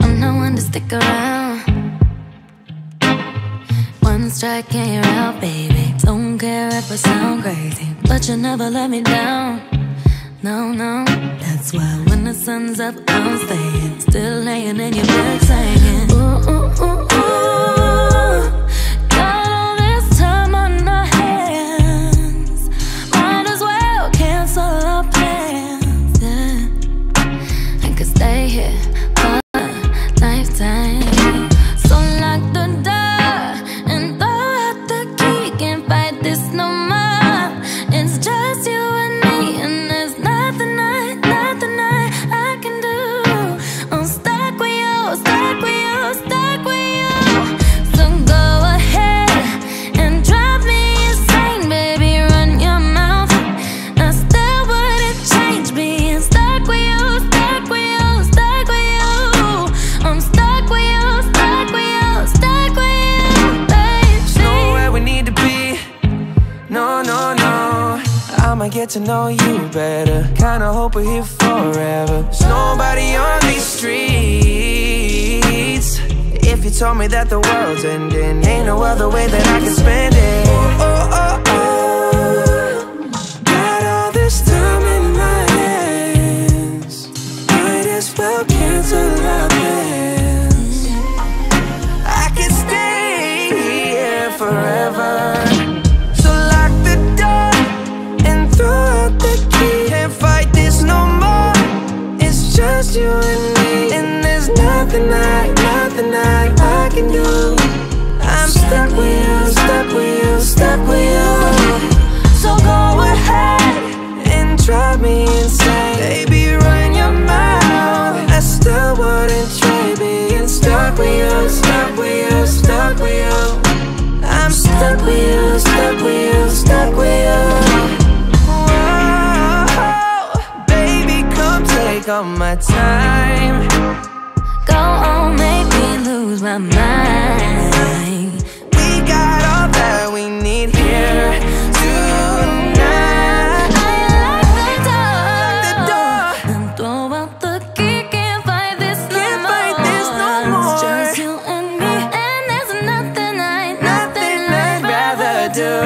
I'm no one to stick around. One strike and you're out, baby. Don't care if I sound crazy, but you never let me down. No, no, that's why when the sun's up, I'm staying. Still laying in your bed, saying, I'ma get to know you better. Kinda hope we're here forever. There's nobody on these streets. If you told me that the world's ending, ain't no other way that I can spend you and me, and there's nothing I, nothing I, I can do. I'm stuck with you, stuck with you, stuck with you. So go ahead and drive me insane, baby. Run your mouth. I still wouldn't trade being stuck with you, stuck with you, stuck with you. I'm stuck with you, stuck with you, stuck with you. take all my time. Go on, make me lose my mind. We got all that we need here tonight. I lock the door, lock the door. Throw out the key, can't fight this no more. It's just you and me, and there's nothing I, nothing I'd rather do.